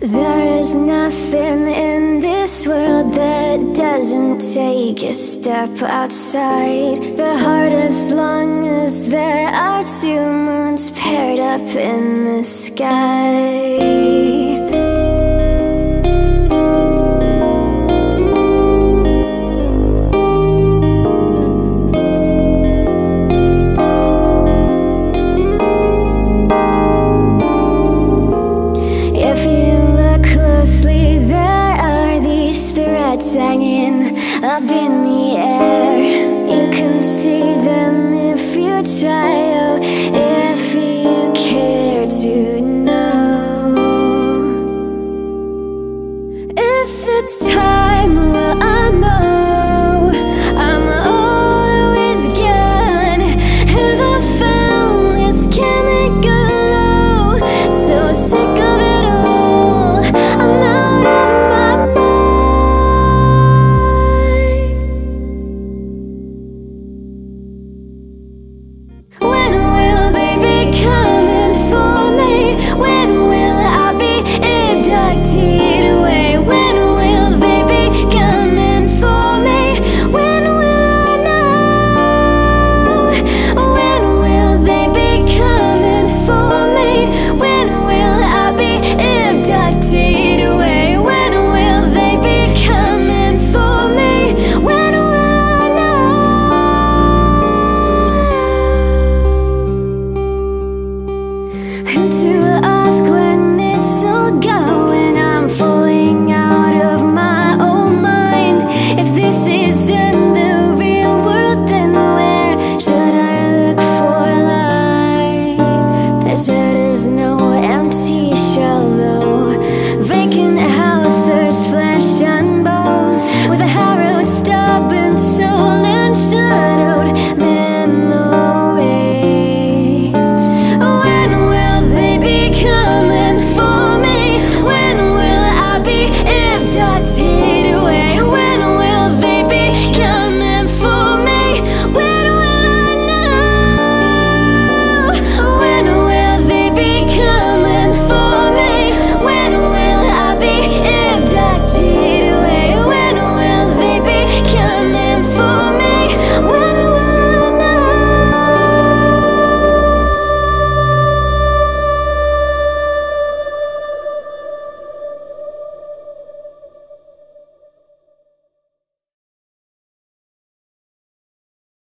There is nothing in this world that doesn't take a step outside the heart as long as there are two moons paired up in the sky. Threads hanging up in the air. You can see them if you try, oh, if you care to know. If it's time, Who to ask when it's all gone?